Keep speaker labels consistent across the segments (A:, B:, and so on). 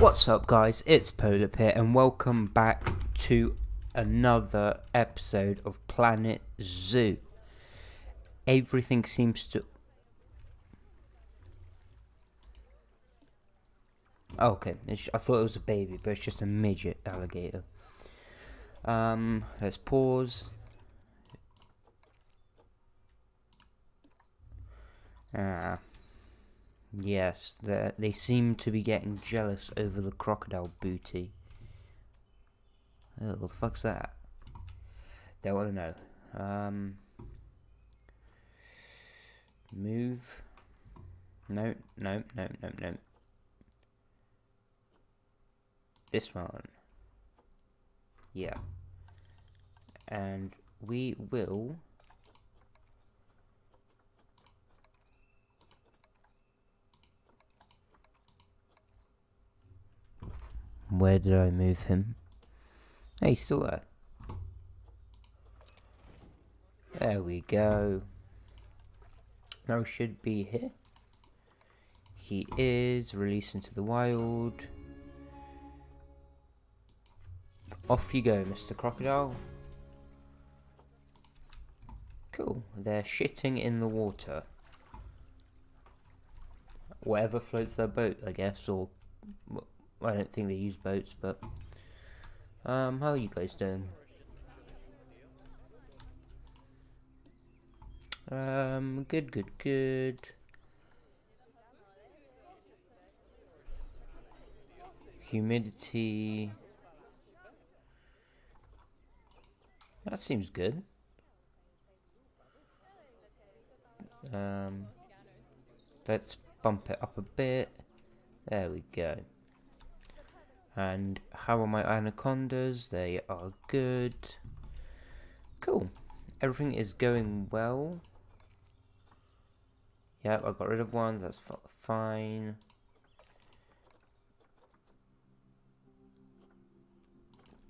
A: What's up, guys? It's Polip here, and welcome back to another episode of Planet Zoo. Everything seems to. Okay, I thought it was a baby, but it's just a midget alligator. Um, let's pause. Ah. Yes, they they seem to be getting jealous over the crocodile booty. Oh, what the fuck's that? Don't want to know. Um, move. No, no, no, no, no. This one. Yeah. And we will Where did I move him? Hey, he's still there. There we go. Now should be here. He is released into the wild. Off you go, Mr. Crocodile. Cool. They're shitting in the water. Whatever floats their boat, I guess, or I don't think they use boats, but um, how are you guys doing? Um, good, good, good. Humidity. That seems good. Um, let's bump it up a bit. There we go. And how are my anacondas? They are good. Cool. Everything is going well. Yep, I got rid of one. That's fine.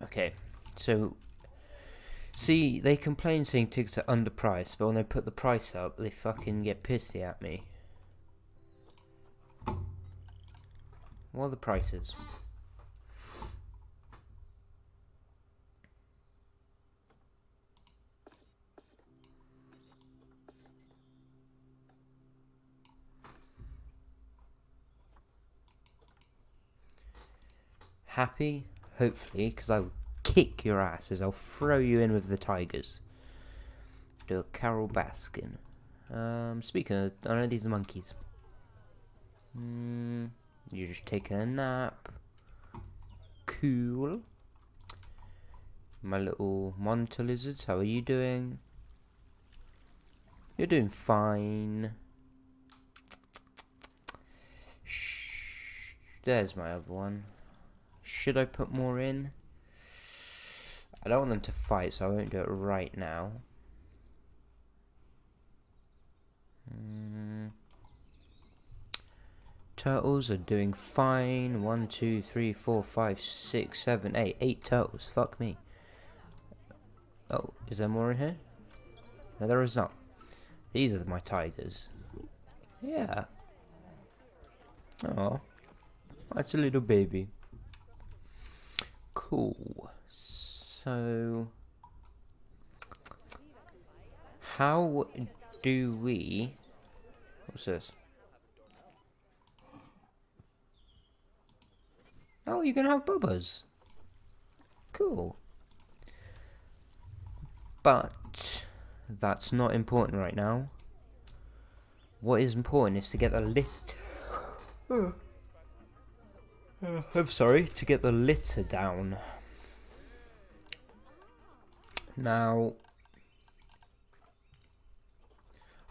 A: Okay, so see, they complain saying tickets are underpriced, but when I put the price up, they fucking get pissy at me. What are the prices? Happy? Hopefully, because I'll kick your asses. I'll throw you in with the Tigers. Do a Carole Baskin. Um, speaking of, I know these are monkeys. Mm, you're just taking a nap. Cool. My little monitor lizards, how are you doing? You're doing fine. Shh. There's my other one. Should I put more in? I don't want them to fight, so I won't do it right now. Mm. Turtles are doing fine. One, two, three, four, five, six, seven, eight. Eight turtles. Fuck me. Oh, is there more in here? No, there is not. These are my tigers. Yeah. Oh, that's a little baby. Cool. So, how do we? What's this? Oh, you're gonna have bubbas. Cool. But that's not important right now. What is important is to get the lit. I'm sorry, to get the litter down. Now,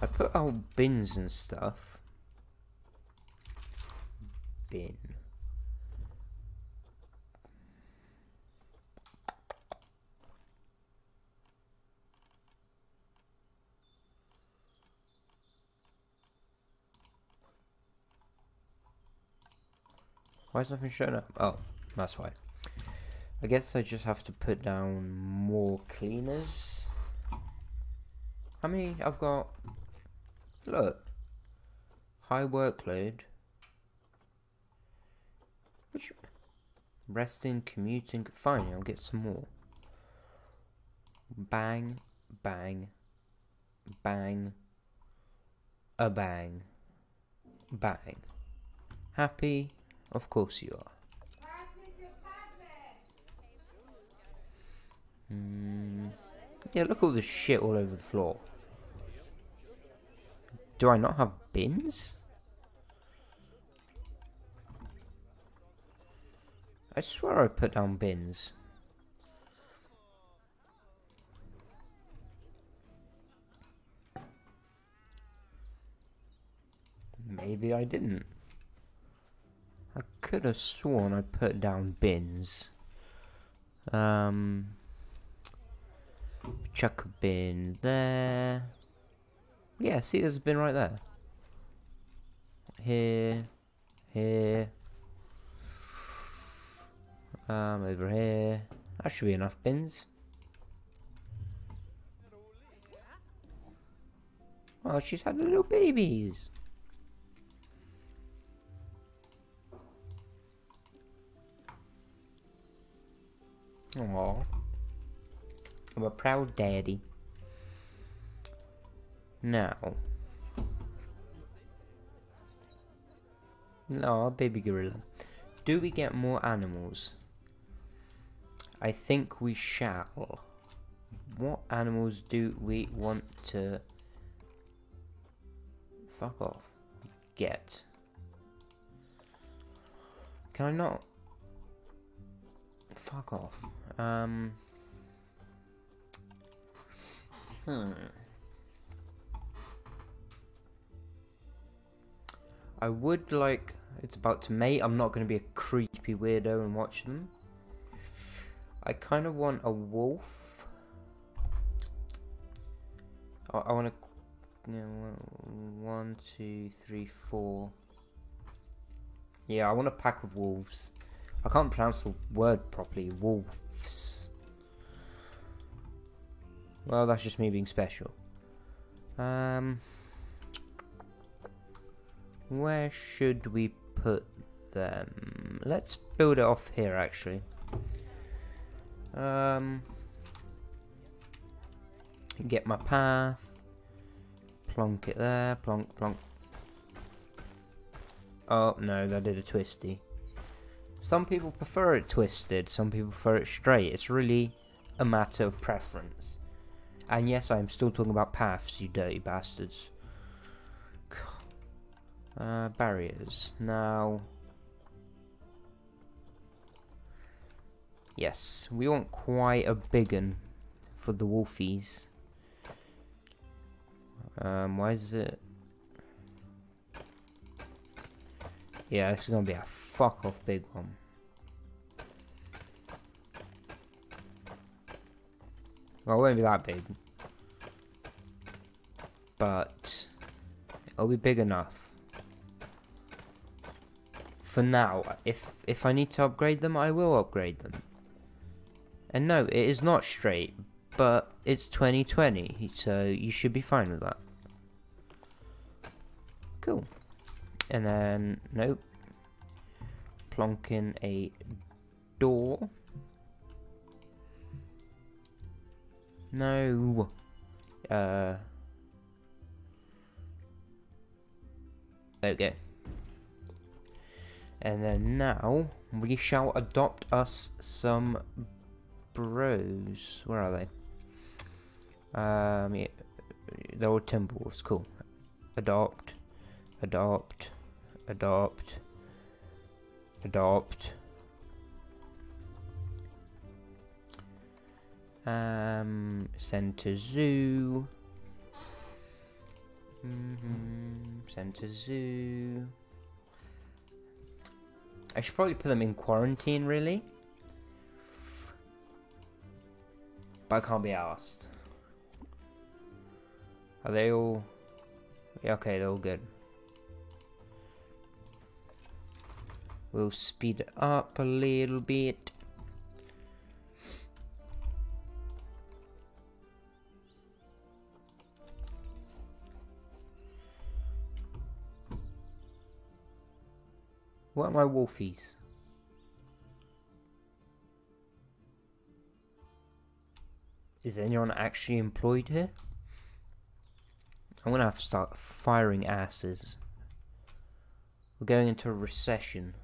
A: I put out bins and stuff. Bin. Why is nothing showing up? Oh, that's why. I guess I just have to put down more cleaners. How many I've got? Look. High workload. Which resting, commuting. Fine, I'll get some more. Bang, bang, bang, a bang, bang. Happy? Of course you are. Mm. Yeah, look all the shit all over the floor. Do I not have bins? I swear I put down bins. Maybe I didn't. I could have sworn I put down bins. Um, chuck a bin there. Yeah, see, there's a bin right there. Here, here. Um, over here. That should be enough bins. Oh, she's had little babies. Aww. I'm a proud daddy. Now. No, baby gorilla. Do we get more animals? I think we shall. What animals do we want to fuck off get? Can I not fuck off? Um Hmm I would like it's about to mate. I'm not going to be a creepy weirdo and watch them. I kind of want a wolf. I, I want to. You know, one, two, three, four. Yeah, I want a pack of wolves. I can't pronounce the word properly. Wolves. Well, that's just me being special. Um, where should we put them? Let's build it off here, actually. Um, get my path, plonk it there, plonk, plonk. Oh no, that did a twisty. Some people prefer it twisted, some people prefer it straight. It's really a matter of preference. And yes, I'm still talking about paths, you dirty bastards. Uh, barriers. Now, Yes, we want quite a big one for the wolfies. Um, why is it? Yeah, this is gonna be a fuck off big one. Well, it won't be that big. But, it'll be big enough. For now, if if I need to upgrade them, I will upgrade them. And no, it is not straight, but it's 2020, so you should be fine with that. Cool. And then, nope. Plonk in a door. No. Uh. Okay. And then now, we shall adopt us some bros. Where are they? Um, yeah, they're all Timberwolves. Cool. Adopt, adopt, adopt, adopt. Um, send to zoo. Mm hmm Send to zoo. I should probably put them in quarantine, really. But I can't be asked. Are they all... Okay, they're all good. We'll speed it up a little bit. What are my wolfies? Is anyone actually employed here? I'm gonna have to start firing asses. We're going into a recession.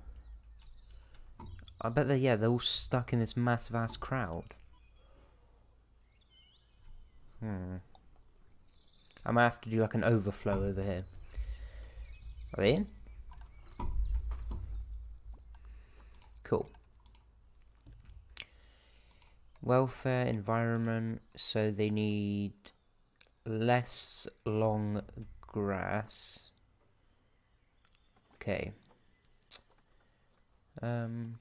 A: I bet they yeah, they're all stuck in this massive ass crowd. Hmm. I might have to do like an overflow over here. Are they in? Cool. Welfare, environment, so they need less long grass. Okay. Um.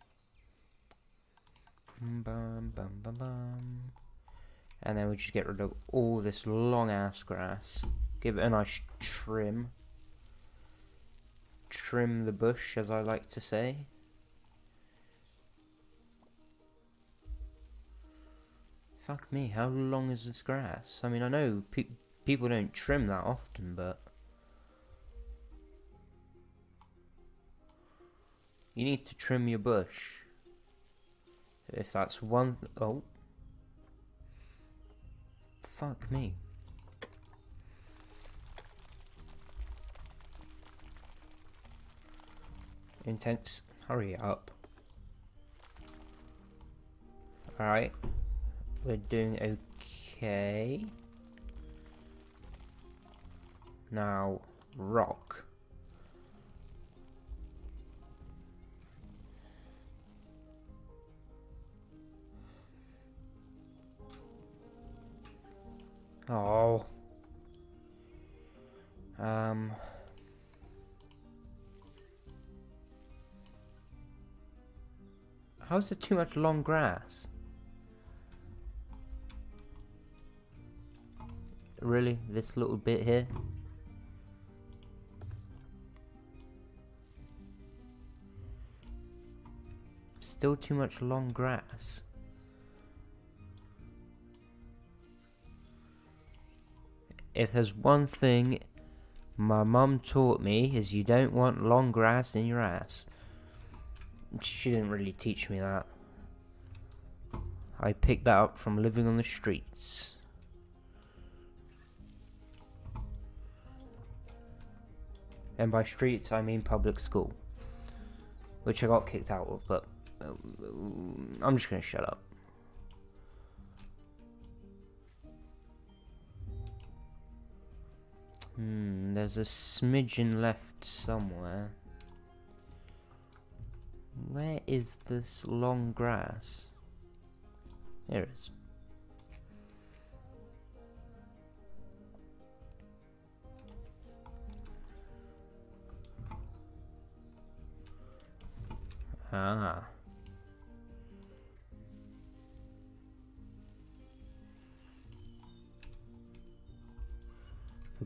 A: Bum, bum, bum, bum. And then we just get rid of all this long ass grass. Give it a nice trim. Trim the bush, as I like to say. Fuck me, how long is this grass? I mean, I know pe people don't trim that often, but... You need to trim your bush. If that's one... oh. Fuck me. Intense. Hurry up. Alright. We're doing okay. Now, rock. Oh. Um. How is there too much long grass? Really? This little bit here? Still too much long grass. If there's one thing my mum taught me is you don't want long grass in your ass. She didn't really teach me that. I picked that up from living on the streets. And by streets, I mean public school. Which I got kicked out of, but um, I'm just going to shut up. Hmm, there's a smidgen left somewhere. Where is this long grass? Here it is. Ah.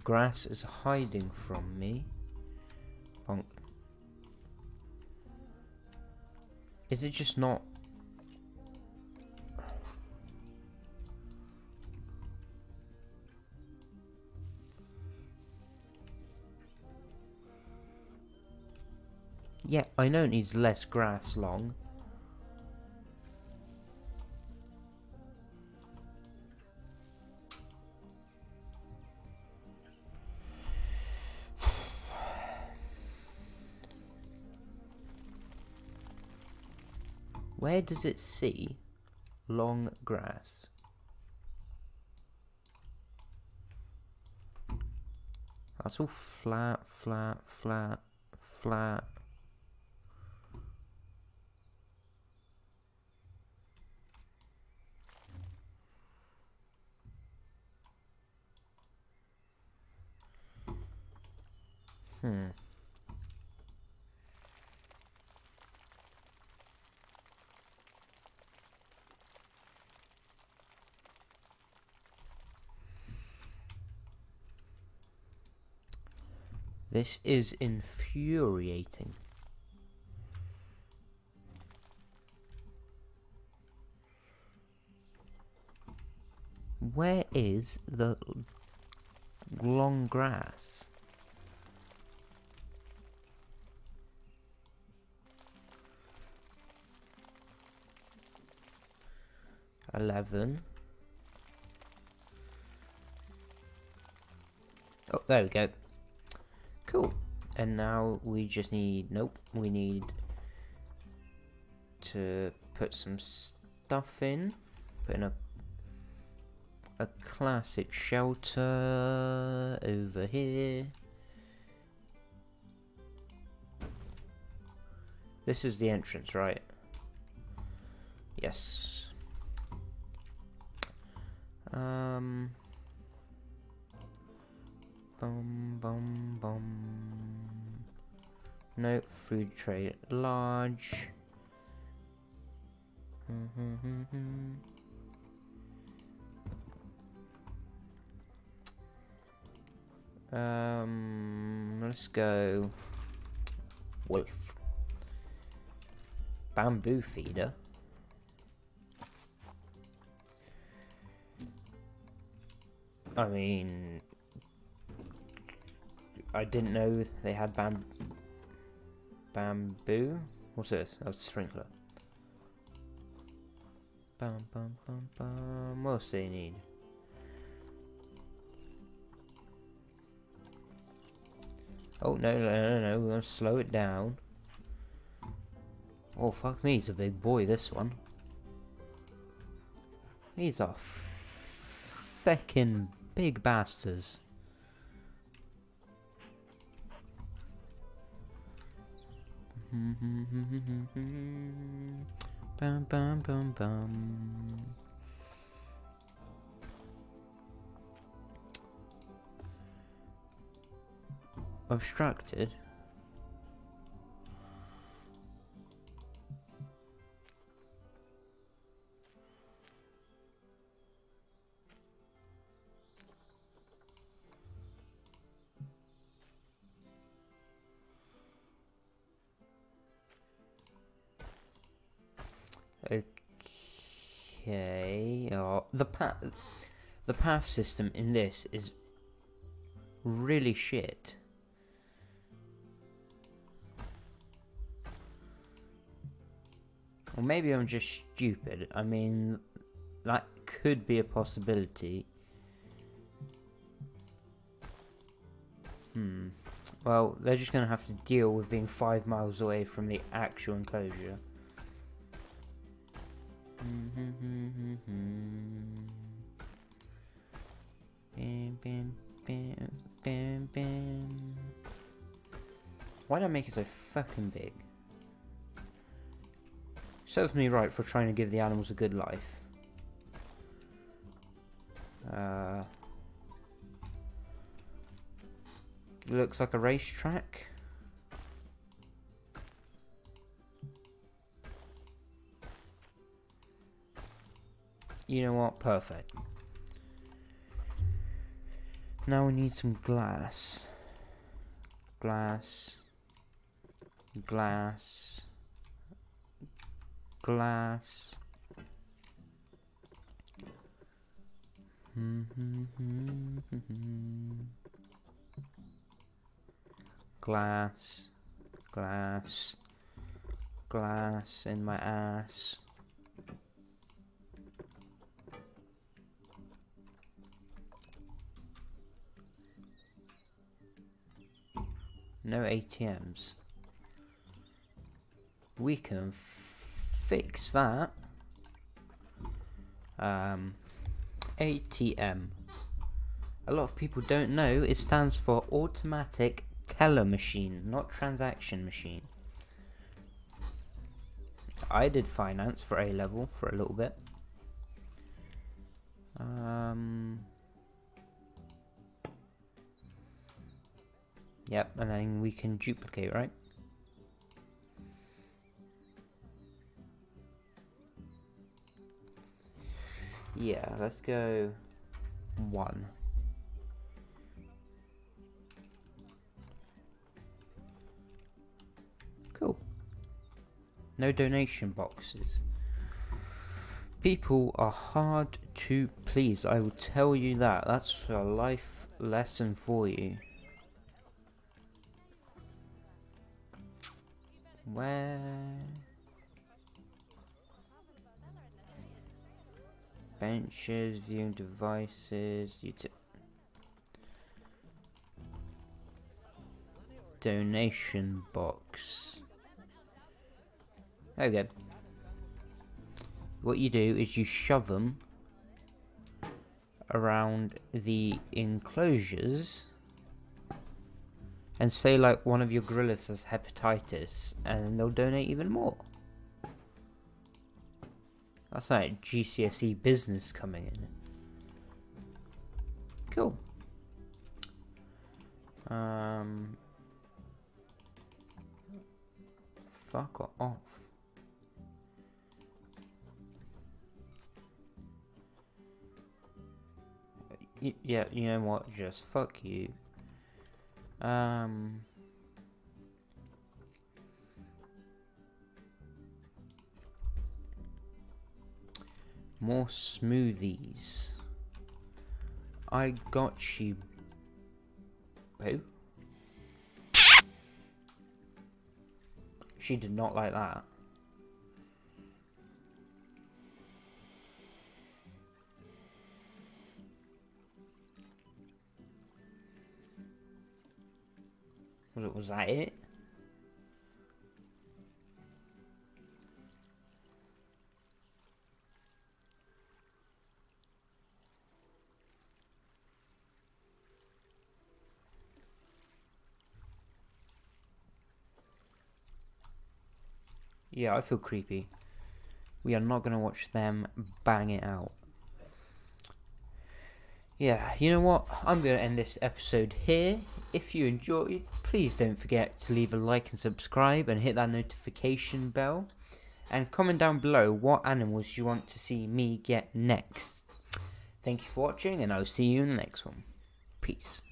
A: Grass is hiding from me. Is it just not... Yeah, I know it needs less grass long. Where does it see long grass? That's all flat, flat, flat, flat. Hmm. This is infuriating. Where is the long grass? Eleven. Oh, there we go. Cool. And now we just need, nope, we need to put some stuff in. Put in a, a classic shelter over here. This is the entrance, right? Yes. Um. Bum bum bum. No food tray large. um, let's go wolf. Bamboo feeder. I mean, I didn't know they had bam bamboo. What's this? Oh, sprinkler. Bum bum bum. What else do they need? Oh no no no no! We're gonna slow it down. Oh fuck me! He's a big boy. This one. He's a feckin' big bastards. Bum bum bum bum. Obstructed. Okay. Oh, the path, the path system in this is really shit. Or maybe I'm just stupid. I mean, that could be a possibility. Hmm. Well, they're just going to have to deal with being five miles away from the actual enclosure. Bam, bam, bam, bam, bam. Why did I make it so fucking big? Serves me right for trying to give the animals a good life. Uh, looks like a racetrack. You know what? Perfect. Now we need some glass. Glass. Glass. Glass. glass. Glass. Glass in my ass. No ATMs. We can fix that. Um, ATM. A lot of people don't know it stands for automatic teller machine, not transaction machine. I did finance for A level for a little bit. Um, Yep, and then we can duplicate, right? Yeah, let's go one. Cool. No donation boxes. People are hard to please, I will tell you that. That's a life lesson for you. Where? Benches, viewing devices, util donation box. Go. What you do is you shove them around the enclosures and say like one of your gorillas has hepatitis and they'll donate even more. That's like GCSE business coming in. Cool. Um, fuck off. Y yeah, you know what? Just fuck you. Um. More smoothies. I got you. Boo. She did not like that. Was that it? Yeah, I feel creepy. We are not going to watch them bang it out. Yeah, you know what? I'm going to end this episode here. If you enjoyed, please don't forget to leave a like and subscribe and hit that notification bell. And comment down below what animals you want to see me get next. Thank you for watching, and I'll see you in the next one. Peace.